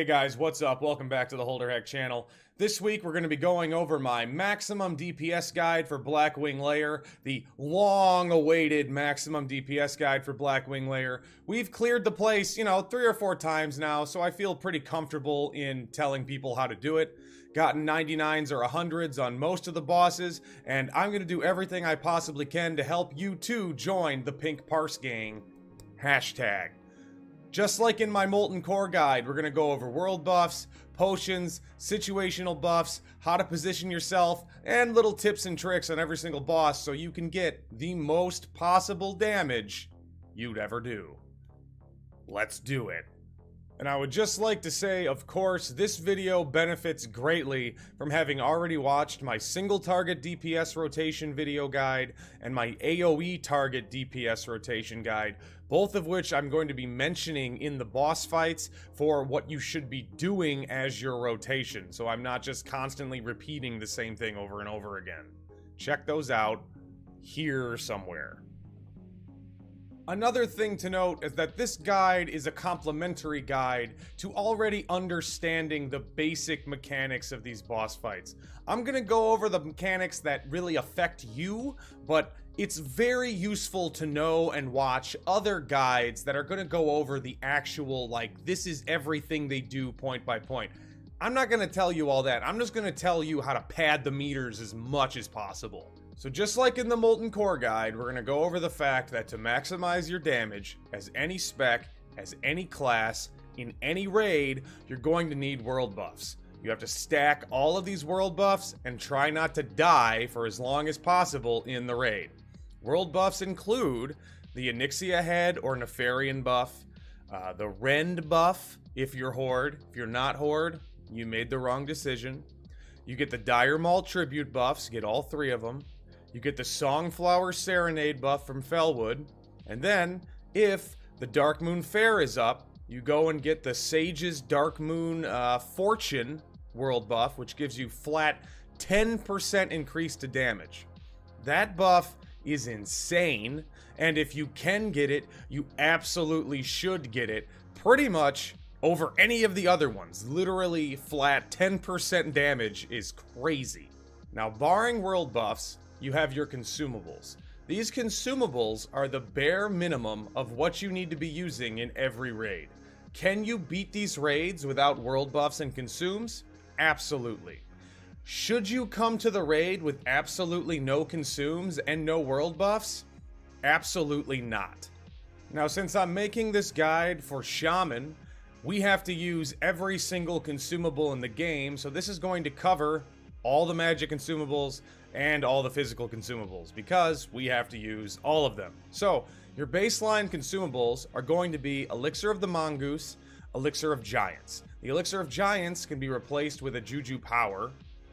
Hey guys, what's up? Welcome back to the Holderhek channel. This week we're going to be going over my maximum DPS guide for Blackwing Lair, the long-awaited maximum DPS guide for Blackwing Lair. We've cleared the place, you know, three or four times now, so I feel pretty comfortable in telling people how to do it. Gotten 99s or 100s on most of the bosses, and I'm going to do everything I possibly can to help you too join the Pink Parse Gang. Hashtag. Just like in my Molten Core guide, we're going to go over world buffs, potions, situational buffs, how to position yourself, and little tips and tricks on every single boss so you can get the most possible damage you'd ever do. Let's do it. And I would just like to say, of course, this video benefits greatly from having already watched my single target DPS rotation video guide and my AoE target DPS rotation guide, both of which I'm going to be mentioning in the boss fights for what you should be doing as your rotation, so I'm not just constantly repeating the same thing over and over again. Check those out here somewhere. Another thing to note is that this guide is a complementary guide to already understanding the basic mechanics of these boss fights. I'm gonna go over the mechanics that really affect you, but it's very useful to know and watch other guides that are gonna go over the actual, like, this is everything they do point by point. I'm not gonna tell you all that. I'm just gonna tell you how to pad the meters as much as possible. So just like in the Molten Core guide, we're going to go over the fact that to maximize your damage as any spec, as any class, in any raid, you're going to need world buffs. You have to stack all of these world buffs and try not to die for as long as possible in the raid. World buffs include the Onyxia head or Nefarian buff, uh, the Rend buff if you're Horde. If you're not Horde, you made the wrong decision. You get the Dire Maul tribute buffs, get all three of them. You get the Songflower Serenade buff from Felwood. And then, if the Darkmoon Faire is up, you go and get the Sayge's Dark Moon uh, Fortune world buff, which gives you flat 10% increase to damage. That buff is insane, and if you can get it, you absolutely should get it. Pretty much over any of the other ones. Literally flat 10% damage is crazy. Now, barring world buffs, you have your consumables. These consumables are the bare minimum of what you need to be using in every raid. Can you beat these raids without world buffs and consumes? Absolutely. Should you come to the raid with absolutely no consumes and no world buffs? Absolutely not. Now, since I'm making this guide for Shaman, we have to use every single consumable in the game, so this is going to cover all the magic consumables and all the physical consumables because we have to use all of them. So, your baseline consumables are going to be Elixir of the Mongoose, Elixir of Giants. The Elixir of Giants can be replaced with a Juju Power,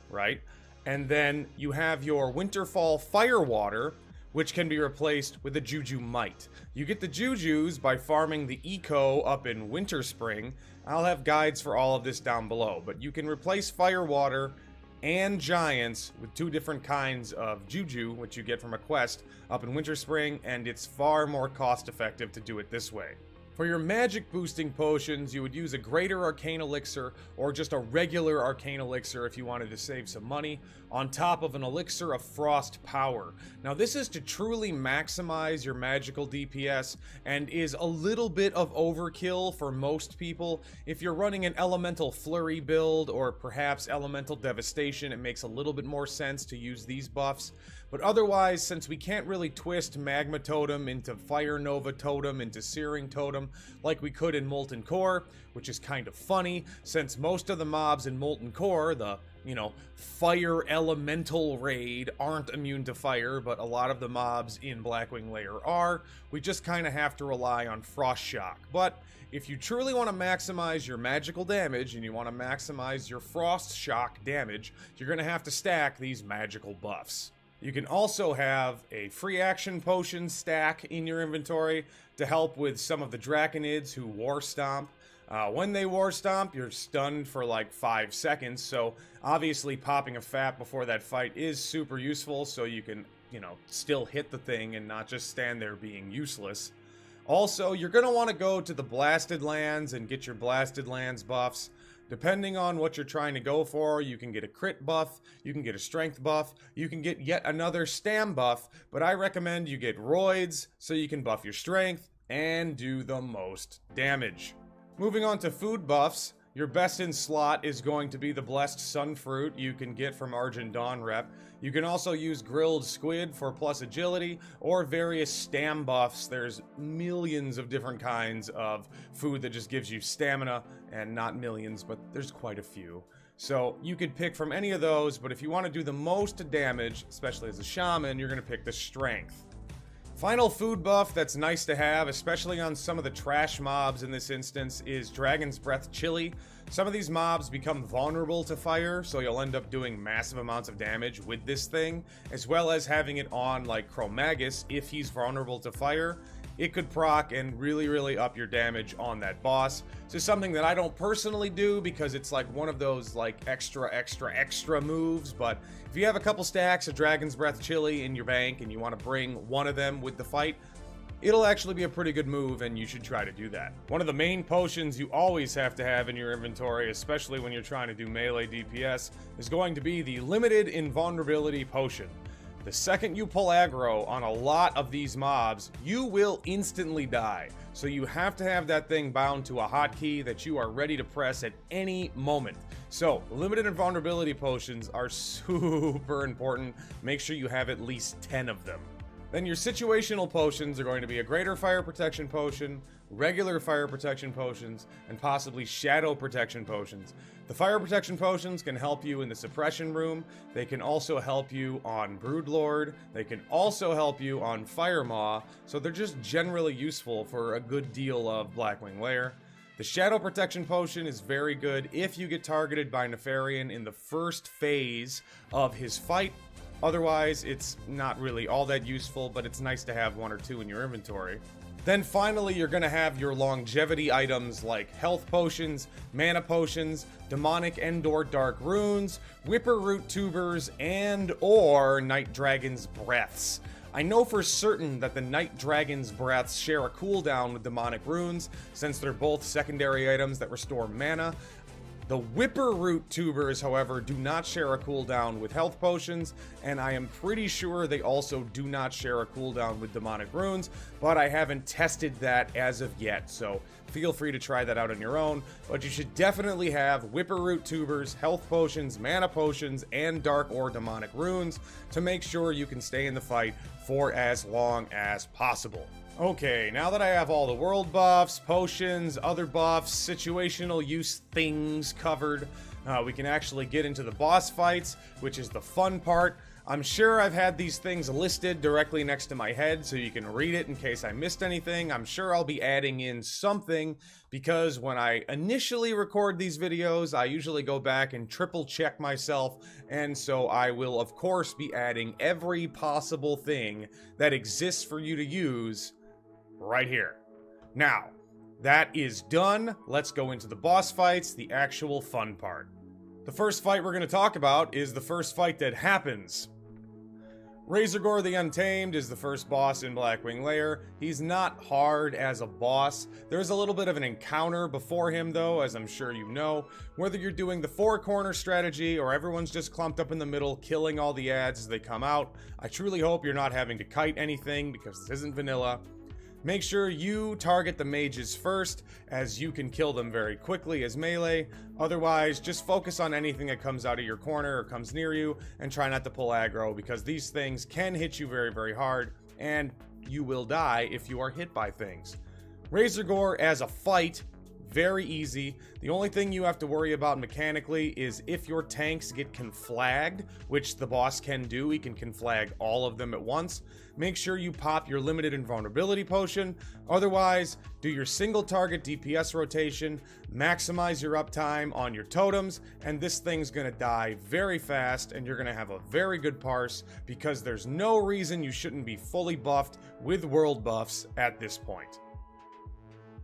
right? And then you have your Winterfall Firewater, which can be replaced with a Juju Might. You get the Jujus by farming the E'ko up in Winterspring. I'll have guides for all of this down below, but you can replace Firewater and giants with two different kinds of juju, which you get from a quest up in Winterspring, and it's far more cost effective to do it this way. For your magic boosting potions, you would use a greater arcane elixir or just a regular arcane elixir if you wanted to save some money, on top of an elixir of frost power. Now, this is to truly maximize your magical DPS and is a little bit of overkill for most people. If you're running an elemental flurry build or perhaps elemental devastation, it makes a little bit more sense to use these buffs. But otherwise, since we can't really twist Magma Totem into Fire Nova Totem into Searing Totem like we could in Molten Core, which is kind of funny, since most of the mobs in Molten Core, the you know, fire elemental raid aren't immune to fire, but a lot of the mobs in Blackwing Lair are. We just kind of have to rely on Frost Shock. But if you truly want to maximize your magical damage and you want to maximize your Frost Shock damage, you're going to have to stack these magical buffs. You can also have a free action potion stack in your inventory to help with some of the Draconids who War Stomp. Uh, when they War Stomp, you're stunned for like 5 seconds, so obviously popping a FAP before that fight is super useful so you can, you know, still hit the thing and not just stand there being useless. Also, you're going to want to go to the Blasted Lands and get your Blasted Lands buffs. Depending on what you're trying to go for, you can get a crit buff, you can get a strength buff, you can get yet another stam buff, but I recommend you get roids so you can buff your strength and do the most damage. Moving on to food buffs, your best in slot is going to be the Blessed Sun Fruit you can get from Argent Dawn Rep. You can also use Grilled Squid for plus agility or various stam buffs. There's millions of different kinds of food that just gives you stamina, and not millions, but there's quite a few. So you could pick from any of those, but if you want to do the most damage, especially as a shaman, you're going to pick the strength. Final food buff that's nice to have, especially on some of the trash mobs in this instance, is Dragon's Breath Chili. Some of these mobs become vulnerable to fire, so you'll end up doing massive amounts of damage with this thing, as well as having it on like Chromaggus if he's vulnerable to fire it could proc and really, really up your damage on that boss. Is something that I don't personally do because it's like one of those like extra, extra, extra moves. But if you have a couple stacks of Dragon's Breath Chili in your bank and you want to bring one of them with the fight, it'll actually be a pretty good move and you should try to do that. One of the main potions you always have to have in your inventory, especially when you're trying to do melee DPS, is going to be the Limited Invulnerability Potion. The second you pull aggro on a lot of these mobs, you will instantly die. So you have to have that thing bound to a hotkey that you are ready to press at any moment. So, limited invulnerability potions are super important. Make sure you have at least 10 of them. Then your situational potions are going to be a greater fire protection potion, regular fire protection potions, and possibly shadow protection potions. The fire protection potions can help you in the suppression room. They can also help you on Broodlord. They can also help you on Fire Maw. So they're just generally useful for a good deal of Blackwing Lair. The Shadow Protection Potion is very good if you get targeted by Nefarian in the first phase of his fight. Otherwise, it's not really all that useful, but it's nice to have one or two in your inventory. Then finally, you're to have your longevity items like health potions, mana potions, demonic Endor dark runes, whipper root tubers, and or night dragon's breaths. I know for certain that the Night Dragon's Breaths share a cooldown with Demonic Runes, since they're both secondary items that restore mana, the Whipper Root tubers, however, do not share a cooldown with health potions, and I am pretty sure they also do not share a cooldown with demonic runes, but I haven't tested that as of yet, so feel free to try that out on your own. But you should definitely have Whipper Root tubers, health potions, mana potions, and dark or demonic runes to make sure you can stay in the fight for as long as possible. Okay, now that I have all the world buffs, potions, other buffs, situational use things covered, uh, we can actually get into the boss fights, which is the fun part. I'm sure I've had these things listed directly next to my head so you can read it in case I missed anything. I'm sure I'll be adding in something because when I initially record these videos, I usually go back and triple check myself. And so I will, of course, be adding every possible thing that exists for you to use right here. Now, that is done. Let's go into the boss fights, the actual fun part. The first fight we're going to talk about is the first fight that happens. Razorgore the Untamed is the first boss in Blackwing Lair. He's not hard as a boss. There's a little bit of an encounter before him, though, as I'm sure you know. Whether you're doing the four corner strategy or everyone's just clumped up in the middle, killing all the ads as they come out, I truly hope you're not having to kite anything because this isn't vanilla. Make sure you target the mages first, as you can kill them very quickly as melee. Otherwise, just focus on anything that comes out of your corner or comes near you, and try not to pull aggro, because these things can hit you very, very hard, and you will die if you are hit by things. Razor Gore as a fight very easy. The only thing you have to worry about mechanically is if your tanks get conflagged, which the boss can do. He can conflag all of them at once. Make sure you pop your limited invulnerability potion. Otherwise, do your single target DPS rotation, maximize your uptime on your totems, and this thing's gonna die very fast, and you're gonna have a very good parse because there's no reason you shouldn't be fully buffed with world buffs at this point.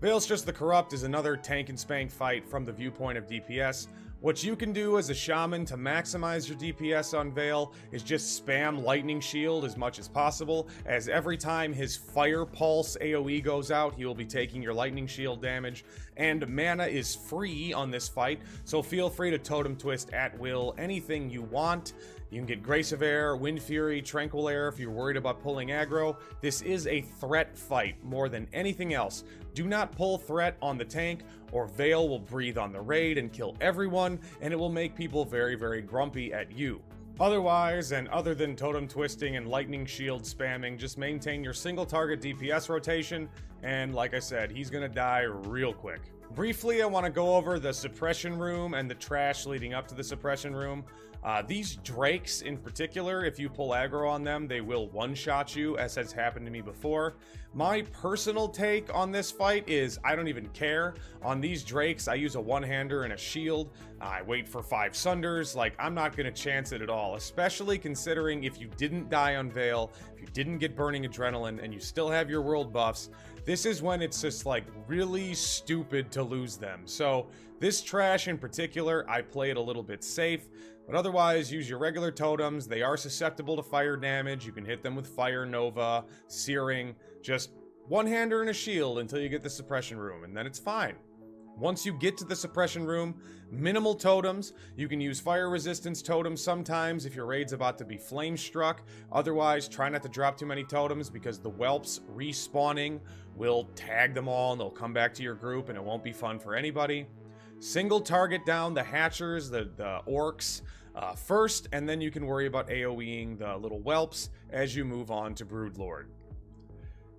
Vaelastrasz the Corrupt is another tank and spank fight from the viewpoint of DPS. What you can do as a shaman to maximize your DPS on Vael is just spam Lightning Shield as much as possible, as every time his Fire Pulse AoE goes out, he will be taking your Lightning Shield damage, and mana is free on this fight, so feel free to Totem Twist at will anything you want. You can get Grace of Air, Wind Fury, Tranquil Air if you're worried about pulling aggro. This is a threat fight more than anything else. Do not pull threat on the tank, or Vael will breathe on the raid and kill everyone, and it will make people very, very grumpy at you. Otherwise, and other than totem twisting and lightning shield spamming, just maintain your single target DPS rotation, and like I said, he's gonna die real quick. Briefly, I want to go over the suppression room and the trash leading up to the suppression room. Uh, these Drakes in particular, if you pull aggro on them, they will one-shot you, as has happened to me before. My personal take on this fight is I don't even care. On these Drakes, I use a one-hander and a shield. I wait for five Sunders. Like, I'm not going to chance it at all, especially considering if you didn't die on Vael, if you didn't get Burning Adrenaline, and you still have your world buffs, this is when it's just, like, really stupid to lose them. So, this trash in particular, I play it a little bit safe. But otherwise, use your regular totems. They are susceptible to fire damage. You can hit them with Fire Nova, Searing, just one hander and a shield until you get the suppression room, and then it's fine. Once you get to the suppression room, minimal totems. You can use fire resistance totems sometimes if your raid's about to be flame struck. Otherwise, try not to drop too many totems because the whelps respawning will tag them all and they'll come back to your group and it won't be fun for anybody. Single target down the hatchers, the, the orcs uh, first, and then you can worry about AoEing the little whelps as you move on to Broodlord.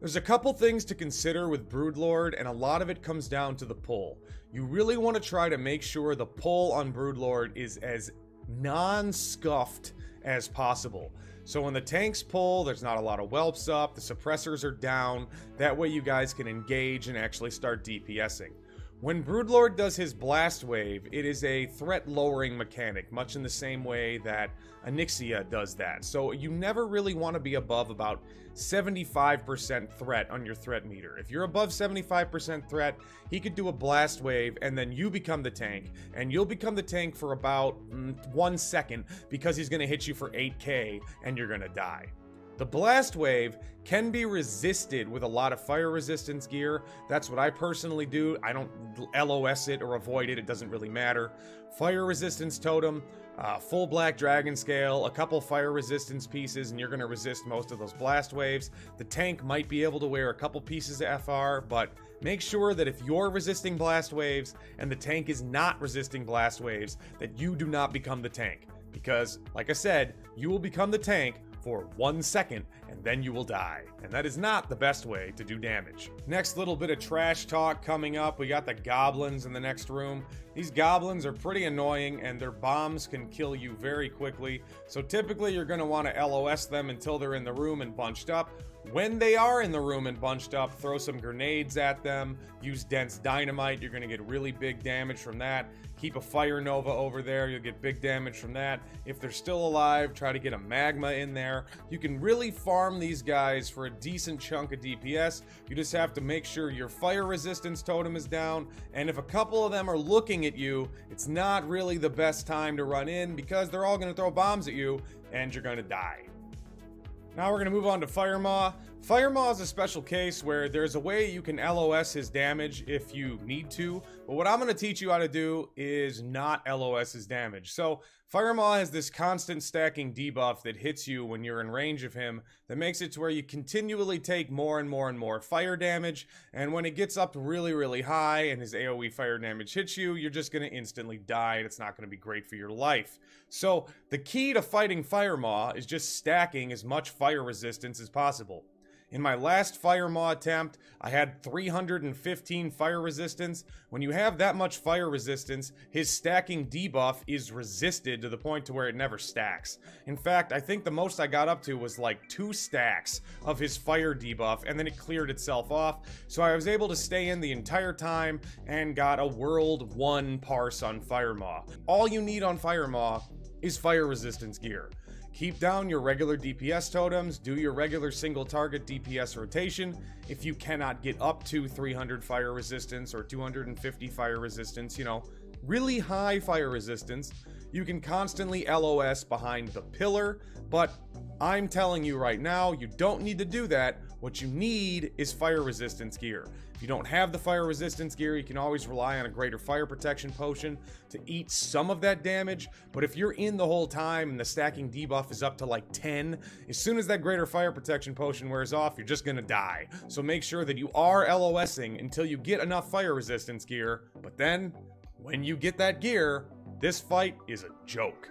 There's a couple things to consider with Broodlord, and a lot of it comes down to the pull. You really want to try to make sure the pull on Broodlord is as non-scuffed as possible. So when the tanks pull, there's not a lot of whelps up, the suppressors are down, that way you guys can engage and actually start DPSing. When Broodlord does his Blast Wave, it is a threat lowering mechanic, much in the same way that Onyxia does that. So you never really want to be above about 75% threat on your threat meter. If you're above 75% threat, he could do a Blast Wave and then you become the tank. And you'll become the tank for about mm, one second because he's going to hit you for 8k and you're going to die. The Blast Wave can be resisted with a lot of fire resistance gear. That's what I personally do. I don't LOS it or avoid it, it doesn't really matter. Fire resistance totem, uh, full black dragon scale, a couple fire resistance pieces, and you're going to resist most of those blast waves. The tank might be able to wear a couple pieces of FR, but make sure that if you're resisting blast waves and the tank is not resisting blast waves, that you do not become the tank. Because, like I said, you will become the tank for one second and then you will die. And that is not the best way to do damage. Next little bit of trash talk coming up. We got the goblins in the next room. These goblins are pretty annoying and their bombs can kill you very quickly. So typically you're going to want to LOS them until they're in the room and bunched up. When they are in the room and bunched up, throw some grenades at them, use dense dynamite, you're going to get really big damage from that. Keep a fire nova over there, you'll get big damage from that. If they're still alive, try to get a magma in there. You can really farm these guys for a decent chunk of DPS. You just have to make sure your fire resistance totem is down, and if a couple of them are looking at you, it's not really the best time to run in because they're all going to throw bombs at you and you're going to die. Now we're going to move on to Fire Maw. Fire Maw is a special case where there's a way you can LOS his damage if you need to, but what I'm going to teach you how to do is not LOS his damage. So Fire Maw has this constant stacking debuff that hits you when you're in range of him that makes it to where you continually take more and more and more fire damage, and when it gets up really, really high and his AoE fire damage hits you, you're just going to instantly die and it's not going to be great for your life. So the key to fighting Fire Maw is just stacking as much fire resistance as possible. In my last fire maw attempt, I had 315 fire resistance. When you have that much fire resistance, his stacking debuff is resisted to the point to where it never stacks. In fact, I think the most I got up to was like two stacks of his fire debuff, and then it cleared itself off. So I was able to stay in the entire time and got a World 1 parse on Fire Maw. All you need on Fire Maw is fire resistance gear. Keep down your regular DPS totems, do your regular single target DPS rotation. If you cannot get up to 300 fire resistance or 250 fire resistance, you know, really high fire resistance, you can constantly LOS behind the pillar, but I'm telling you right now, you don't need to do that. What you need is fire resistance gear. If you don't have the fire resistance gear, you can always rely on a greater fire protection potion to eat some of that damage. But if you're in the whole time and the stacking debuff is up to like 10, as soon as that greater fire protection potion wears off, you're just gonna die. So make sure that you are LOSing until you get enough fire resistance gear. But then, when you get that gear, this fight is a joke.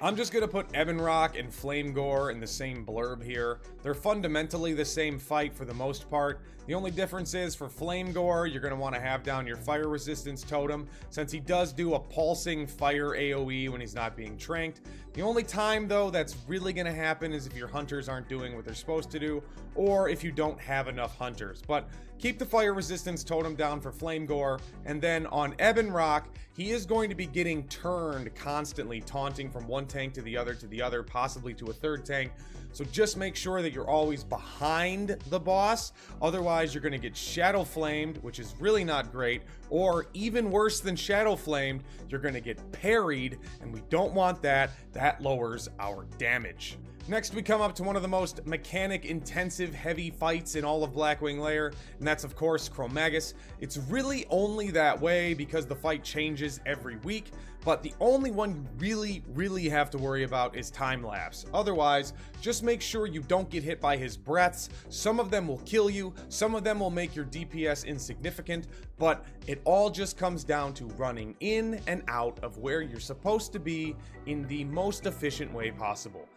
I'm just gonna put Ebonroc and Flamegor in the same blurb here. They're fundamentally the same fight for the most part. The only difference is for Flamegor, you're gonna want to have down your fire resistance totem, since he does do a pulsing fire AoE when he's not being tranked. The only time though that's really gonna happen is if your hunters aren't doing what they're supposed to do, or if you don't have enough hunters. But keep the fire resistance totem down for Flamegor, and then on Ebonroc, he is going to be getting turned constantly, taunting from one tank to the other to the other, possibly to a third tank. So just make sure that you're always behind the boss. Otherwise, you're going to get Shadow Flamed, which is really not great. Or even worse than Shadow Flamed, you're going to get parried, and we don't want that. That lowers our damage. Next, we come up to one of the most mechanic intensive heavy fights in all of Blackwing Lair, and that's of course Chromaggus. It's really only that way because the fight changes every week, but the only one you really, really have to worry about is time lapse. Otherwise, just make sure you don't get hit by his breaths. Some of them will kill you, some of them will make your DPS insignificant, but it all just comes down to running in and out of where you're supposed to be in the most efficient way possible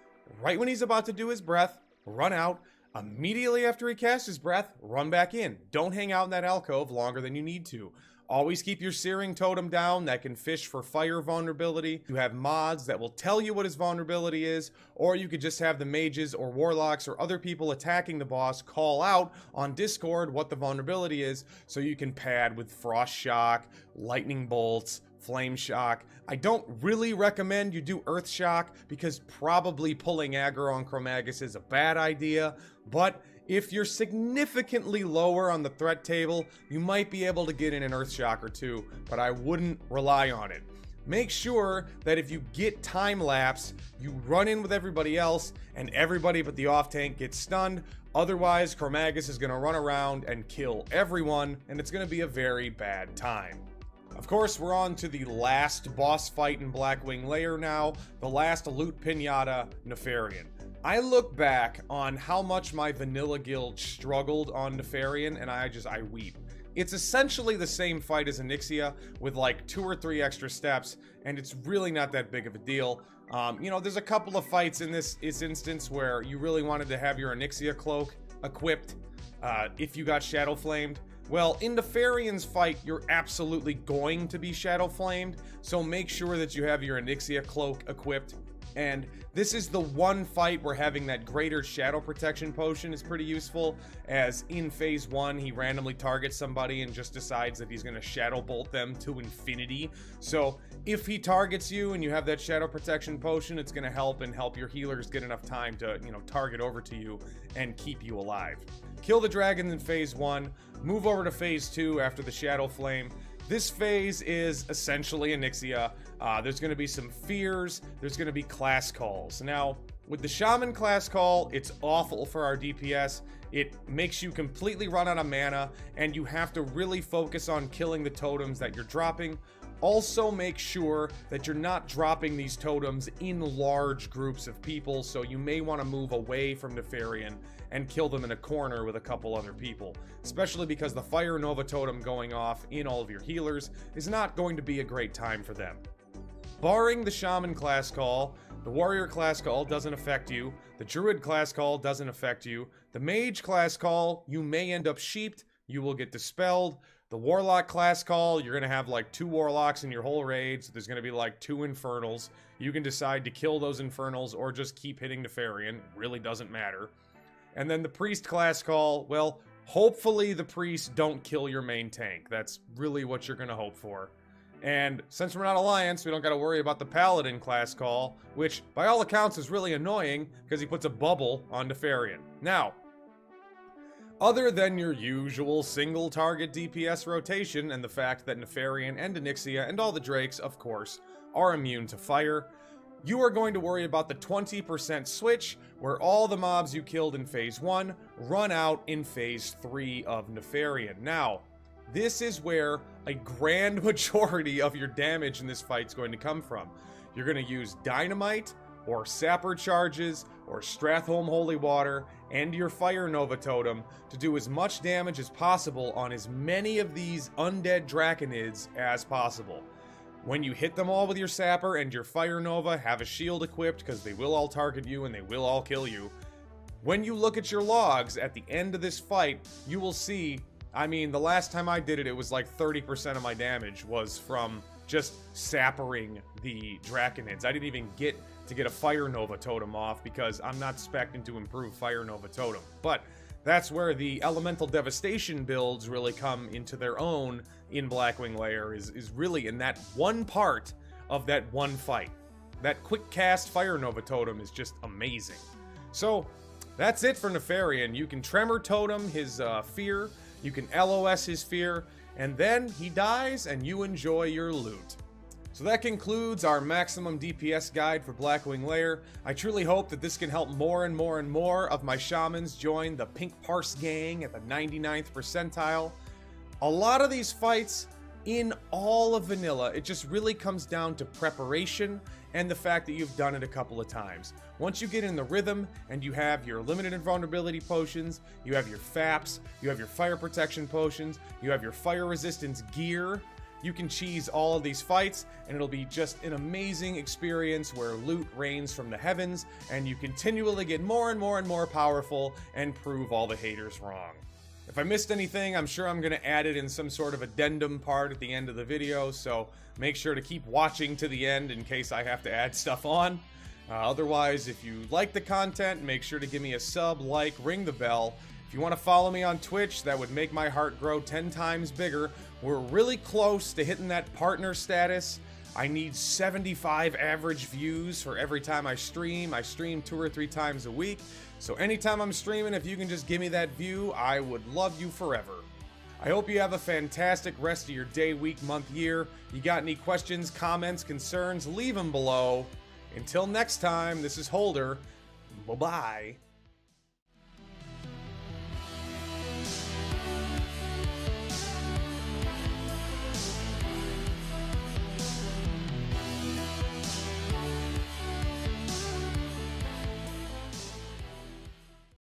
right when he's about to do his breath, run out. Immediately after he casts his breath, run back in. Don't hang out in that alcove longer than you need to. Always keep your Searing Totem down that can fish for fire vulnerability. You have mods that will tell you what his vulnerability is, or you could just have the mages or warlocks or other people attacking the boss call out on Discord what the vulnerability is so you can pad with Frost Shock, Lightning Bolts, Flame Shock. I don't really recommend you do Earth Shock because probably pulling aggro on Chromaggus is a bad idea, but if you're significantly lower on the threat table, you might be able to get in an Earth Shock or two, but I wouldn't rely on it. Make sure that if you get time lapse, you run in with everybody else and everybody but the off tank gets stunned. Otherwise, Chromaggus is going to run around and kill everyone, and it's going to be a very bad time. Of course, we're on to the last boss fight in Blackwing Lair now, the last Loot Pinata Nefarian. I look back on how much my vanilla guild struggled on Nefarian, and I just, I weep. It's essentially the same fight as Onyxia, with like two or three extra steps, and it's really not that big of a deal. Um, you know, there's a couple of fights in this, this instance where you really wanted to have your Onyxia cloak equipped uh, if you got Shadow Flamed. Well, in Nefarian's fight, you're absolutely going to be Shadow Flamed, so make sure that you have your Onyxia cloak equipped. And this is the one fight where having that greater shadow protection potion is pretty useful, as in phase one, he randomly targets somebody and just decides that he's going to shadow bolt them to infinity. So if he targets you and you have that shadow protection potion, it's going to help and help your healers get enough time to, you know, target over to you and keep you alive. Kill the dragon in phase one, Move over to phase two after the Shadow Flame. This phase is essentially Onyxia. Uh, there's going to be some fears. There's going to be class calls. Now, with the Shaman class call, it's awful for our DPS. It makes you completely run out of mana, and you have to really focus on killing the totems that you're dropping. Also, make sure that you're not dropping these totems in large groups of people, so you may want to move away from Nefarian and kill them in a corner with a couple other people. Especially because the Fire Nova Totem going off in all of your healers is not going to be a great time for them. Barring the Shaman class call, the Warrior class call doesn't affect you, the Druid class call doesn't affect you, the Mage class call, you may end up sheeped, you will get dispelled, the Warlock class call, you're going to have like two Warlocks in your whole raid, so there's going to be like two Infernals. You can decide to kill those Infernals or just keep hitting Nefarian, really doesn't matter. And then the priest class call, well, hopefully the priests don't kill your main tank. That's really what you're going to hope for. And since we're not Alliance, we don't got to worry about the Paladin class call, which by all accounts is really annoying because he puts a bubble on Nefarian. Now, Other than your usual single target DPS rotation and the fact that Nefarian and Onyxia and all the Drakes, of course, are immune to fire, you are going to worry about the 20% switch where all the mobs you killed in Phase 1 run out in Phase 3 of Nefarian. Now, this is where a grand majority of your damage in this fight is going to come from. You're going to use Dynamite, or Sapper Charges, or Stratholme Holy Water, and your Fire Nova Totem to do as much damage as possible on as many of these undead Draconids as possible. When you hit them all with your Sapper and your Fire Nova, have a shield equipped because they will all target you and they will all kill you. When you look at your logs at the end of this fight, you will see, I mean, the last time I did it, it was like 30% of my damage was from just sappering the Draconids. I didn't even get to get a Fire Nova totem off because I'm not expecting to improve Fire Nova totem. But that's where the elemental devastation builds really come into their own in Blackwing Lair is, is really in that one part of that one fight. That quick cast Fire Nova totem is just amazing. So that's it for Nefarian. You can Tremor Totem his uh, fear, you can LOS his fear, and then he dies and you enjoy your loot. So that concludes our maximum DPS guide for Blackwing Lair. I truly hope that this can help more and more and more of my shamans join the Pink Parse gang at the 99th percentile. A lot of these fights in all of vanilla, it just really comes down to preparation and the fact that you've done it a couple of times. Once you get in the rhythm and you have your limited invulnerability potions, you have your FAPs, you have your fire protection potions, you have your fire resistance gear, you can cheese all of these fights, and it'll be just an amazing experience where loot rains from the heavens, and you continually get more and more and more powerful and prove all the haters wrong. If I missed anything, I'm sure I'm going to add it in some sort of addendum part at the end of the video, so make sure to keep watching to the end in case I have to add stuff on. Uh, otherwise, if you like the content, make sure to give me a sub, like, ring the bell, if you want to follow me on Twitch, that would make my heart grow 10 times bigger. We're really close to hitting that partner status. I need 75 average views for every time I stream. I stream two or three times a week. So anytime I'm streaming, if you can just give me that view, I would love you forever. I hope you have a fantastic rest of your day, week, month, year. You got any questions, comments, concerns, leave them below. Until next time, this is Holder. Bye-bye.